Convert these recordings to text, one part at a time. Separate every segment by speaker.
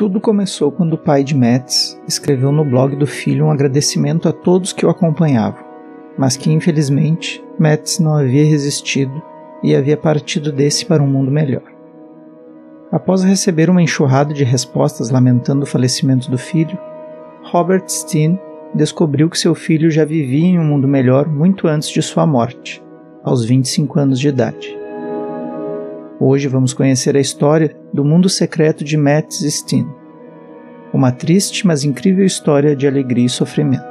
Speaker 1: Tudo começou quando o pai de Metz escreveu no blog do filho um agradecimento a todos que o acompanhavam, mas que infelizmente Metz não havia resistido e havia partido desse para um mundo melhor. Após receber uma enxurrada de respostas lamentando o falecimento do filho, Robert Steen descobriu que seu filho já vivia em um mundo melhor muito antes de sua morte, aos 25 anos de idade. Hoje vamos conhecer a história do mundo secreto de Matt Steen, uma triste mas incrível história de alegria e sofrimento.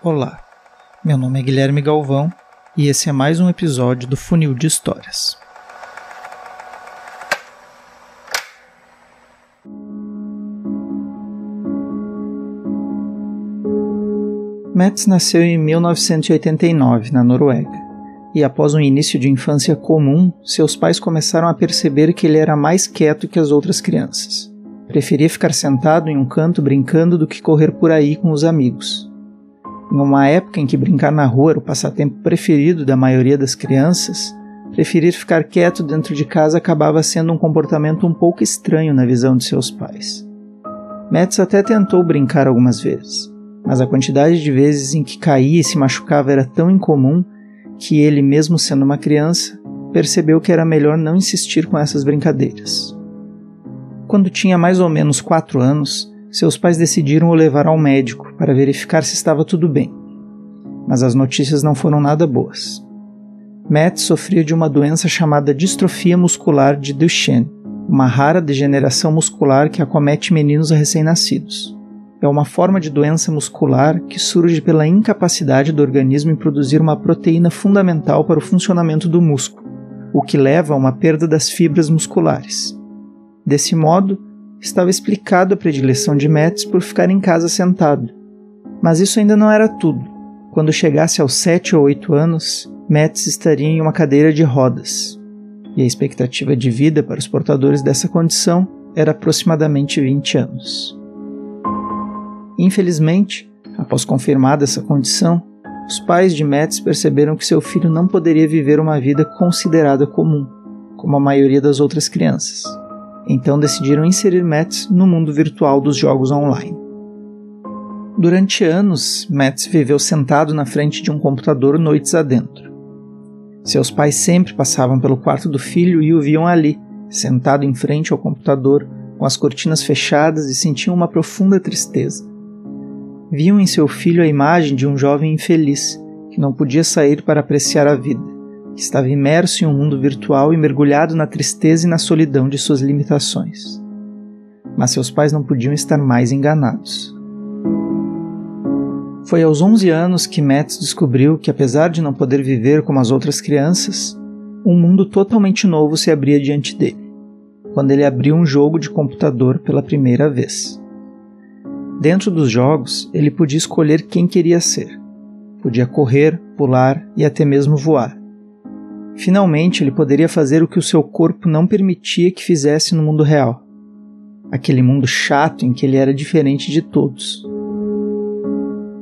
Speaker 1: Olá, meu nome é Guilherme Galvão e esse é mais um episódio do Funil de Histórias. Metz nasceu em 1989, na Noruega, e após um início de infância comum, seus pais começaram a perceber que ele era mais quieto que as outras crianças. Preferia ficar sentado em um canto brincando do que correr por aí com os amigos. Em uma época em que brincar na rua era o passatempo preferido da maioria das crianças, preferir ficar quieto dentro de casa acabava sendo um comportamento um pouco estranho na visão de seus pais. Metz até tentou brincar algumas vezes, mas a quantidade de vezes em que caía e se machucava era tão incomum que ele, mesmo sendo uma criança, percebeu que era melhor não insistir com essas brincadeiras. Quando tinha mais ou menos quatro anos, seus pais decidiram o levar ao médico para verificar se estava tudo bem. Mas as notícias não foram nada boas. Matt sofria de uma doença chamada distrofia muscular de Duchenne, uma rara degeneração muscular que acomete meninos recém-nascidos. É uma forma de doença muscular que surge pela incapacidade do organismo em produzir uma proteína fundamental para o funcionamento do músculo, o que leva a uma perda das fibras musculares. Desse modo, estava explicado a predileção de Metz por ficar em casa sentado. Mas isso ainda não era tudo. Quando chegasse aos sete ou oito anos, Metz estaria em uma cadeira de rodas. E a expectativa de vida para os portadores dessa condição era aproximadamente 20 anos. Infelizmente, após confirmada essa condição, os pais de Metz perceberam que seu filho não poderia viver uma vida considerada comum, como a maioria das outras crianças então decidiram inserir Metz no mundo virtual dos jogos online. Durante anos, Metz viveu sentado na frente de um computador noites adentro. Seus pais sempre passavam pelo quarto do filho e o viam ali, sentado em frente ao computador, com as cortinas fechadas e sentiam uma profunda tristeza. Viam em seu filho a imagem de um jovem infeliz que não podia sair para apreciar a vida que estava imerso em um mundo virtual e mergulhado na tristeza e na solidão de suas limitações. Mas seus pais não podiam estar mais enganados. Foi aos 11 anos que Metz descobriu que, apesar de não poder viver como as outras crianças, um mundo totalmente novo se abria diante dele, quando ele abriu um jogo de computador pela primeira vez. Dentro dos jogos, ele podia escolher quem queria ser. Podia correr, pular e até mesmo voar. Finalmente ele poderia fazer o que o seu corpo não permitia que fizesse no mundo real. Aquele mundo chato em que ele era diferente de todos.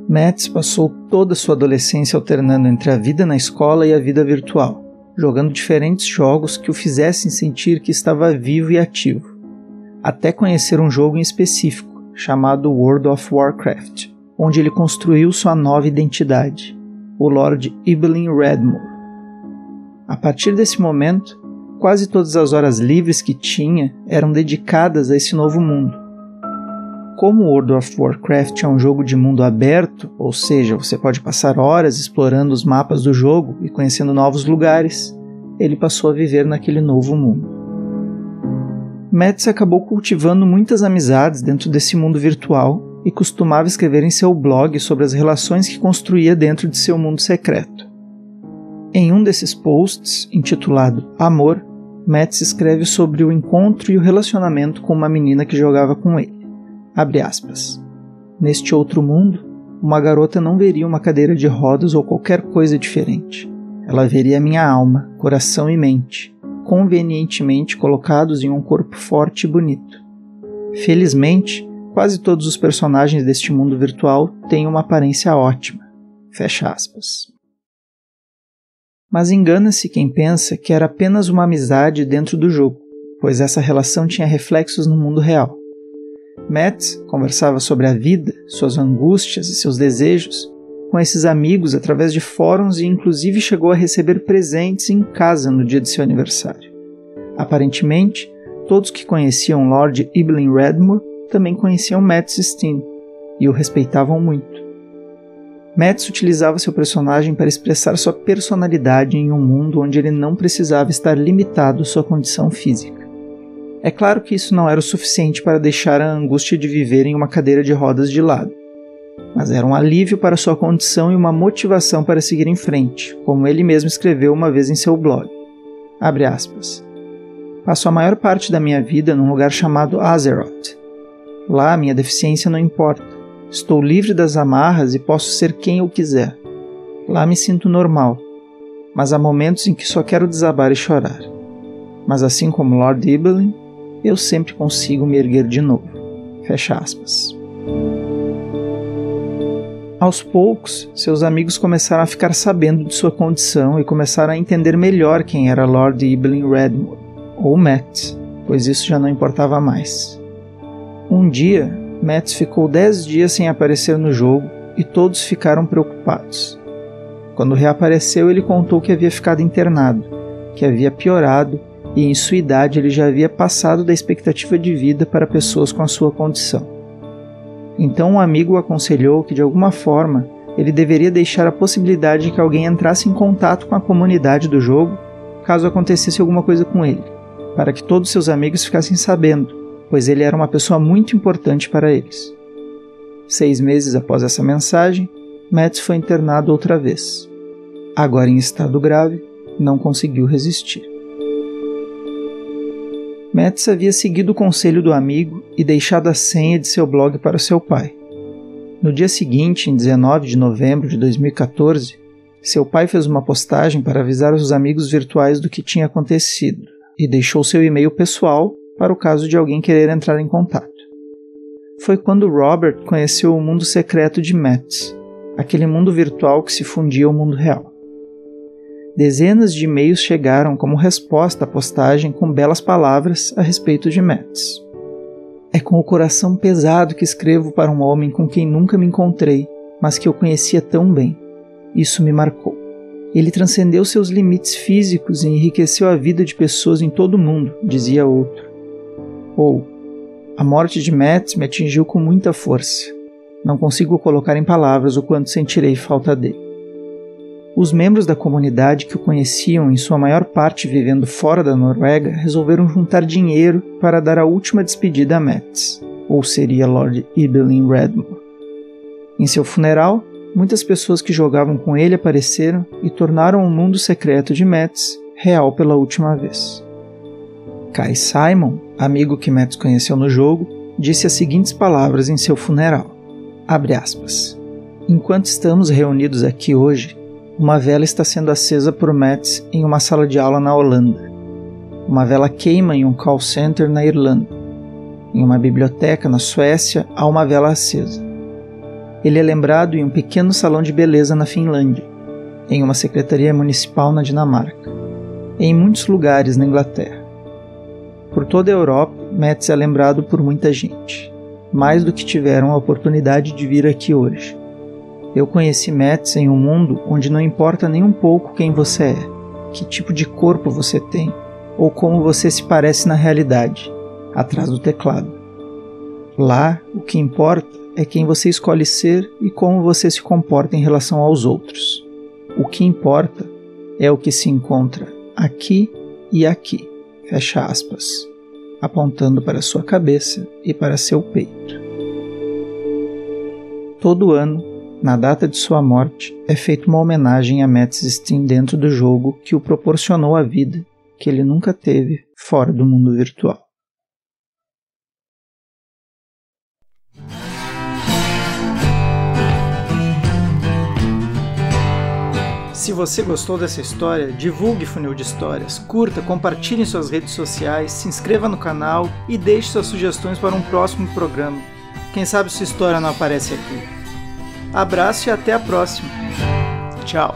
Speaker 1: Metz passou toda sua adolescência alternando entre a vida na escola e a vida virtual, jogando diferentes jogos que o fizessem sentir que estava vivo e ativo, até conhecer um jogo em específico, chamado World of Warcraft, onde ele construiu sua nova identidade, o Lord Ibelin Redmoor a partir desse momento, quase todas as horas livres que tinha eram dedicadas a esse novo mundo. Como World of Warcraft é um jogo de mundo aberto, ou seja, você pode passar horas explorando os mapas do jogo e conhecendo novos lugares, ele passou a viver naquele novo mundo. Metz acabou cultivando muitas amizades dentro desse mundo virtual e costumava escrever em seu blog sobre as relações que construía dentro de seu mundo secreto. Em um desses posts, intitulado Amor, Metz escreve sobre o encontro e o relacionamento com uma menina que jogava com ele. Abre aspas. Neste outro mundo, uma garota não veria uma cadeira de rodas ou qualquer coisa diferente. Ela veria minha alma, coração e mente, convenientemente colocados em um corpo forte e bonito. Felizmente, quase todos os personagens deste mundo virtual têm uma aparência ótima. Fecha aspas. Mas engana-se quem pensa que era apenas uma amizade dentro do jogo, pois essa relação tinha reflexos no mundo real. Matt conversava sobre a vida, suas angústias e seus desejos com esses amigos através de fóruns e inclusive chegou a receber presentes em casa no dia de seu aniversário. Aparentemente, todos que conheciam Lord Evelyn Redmore também conheciam Matt Steen e o respeitavam muito. Metz utilizava seu personagem para expressar sua personalidade em um mundo onde ele não precisava estar limitado à sua condição física. É claro que isso não era o suficiente para deixar a angústia de viver em uma cadeira de rodas de lado, mas era um alívio para sua condição e uma motivação para seguir em frente, como ele mesmo escreveu uma vez em seu blog. Abre aspas. Passo a maior parte da minha vida num lugar chamado Azeroth. Lá minha deficiência não importa Estou livre das amarras e posso ser quem eu quiser. Lá me sinto normal, mas há momentos em que só quero desabar e chorar. Mas assim como Lord Ibelin, eu sempre consigo me erguer de novo. Fecha aspas. Aos poucos, seus amigos começaram a ficar sabendo de sua condição e começaram a entender melhor quem era Lord Ibelin Redmore, ou Matt, pois isso já não importava mais. Um dia, Mets ficou dez dias sem aparecer no jogo e todos ficaram preocupados. Quando reapareceu, ele contou que havia ficado internado, que havia piorado e em sua idade ele já havia passado da expectativa de vida para pessoas com a sua condição. Então um amigo o aconselhou que de alguma forma ele deveria deixar a possibilidade de que alguém entrasse em contato com a comunidade do jogo caso acontecesse alguma coisa com ele, para que todos seus amigos ficassem sabendo pois ele era uma pessoa muito importante para eles. Seis meses após essa mensagem, Metz foi internado outra vez. Agora em estado grave, não conseguiu resistir. Metz havia seguido o conselho do amigo e deixado a senha de seu blog para seu pai. No dia seguinte, em 19 de novembro de 2014, seu pai fez uma postagem para avisar os amigos virtuais do que tinha acontecido e deixou seu e-mail pessoal para o caso de alguém querer entrar em contato. Foi quando Robert conheceu o mundo secreto de Metz, aquele mundo virtual que se fundia ao mundo real. Dezenas de e-mails chegaram como resposta à postagem com belas palavras a respeito de Metz. É com o coração pesado que escrevo para um homem com quem nunca me encontrei, mas que eu conhecia tão bem. Isso me marcou. Ele transcendeu seus limites físicos e enriqueceu a vida de pessoas em todo o mundo, dizia outro. Ou, a morte de Matt me atingiu com muita força. Não consigo colocar em palavras o quanto sentirei falta dele. Os membros da comunidade que o conheciam, em sua maior parte vivendo fora da Noruega, resolveram juntar dinheiro para dar a última despedida a Metz, ou seria Lord Ibelin Redmore. Em seu funeral, muitas pessoas que jogavam com ele apareceram e tornaram o mundo secreto de Metz real pela última vez. Kai Simon, amigo que Metz conheceu no jogo, disse as seguintes palavras em seu funeral. Aspas, Enquanto estamos reunidos aqui hoje, uma vela está sendo acesa por Metz em uma sala de aula na Holanda. Uma vela queima em um call center na Irlanda. Em uma biblioteca na Suécia há uma vela acesa. Ele é lembrado em um pequeno salão de beleza na Finlândia, em uma secretaria municipal na Dinamarca, em muitos lugares na Inglaterra. Por toda a Europa, Metz é lembrado por muita gente, mais do que tiveram a oportunidade de vir aqui hoje. Eu conheci Metz em um mundo onde não importa nem um pouco quem você é, que tipo de corpo você tem, ou como você se parece na realidade, atrás do teclado. Lá, o que importa é quem você escolhe ser e como você se comporta em relação aos outros. O que importa é o que se encontra aqui e aqui. Fecha aspas, apontando para sua cabeça e para seu peito. Todo ano, na data de sua morte, é feita uma homenagem a Matt Steen dentro do jogo que o proporcionou a vida que ele nunca teve fora do mundo virtual. Se você gostou dessa história, divulgue Funil de Histórias, curta, compartilhe em suas redes sociais, se inscreva no canal e deixe suas sugestões para um próximo programa. Quem sabe sua história não aparece aqui. Abraço e até a próxima. Tchau.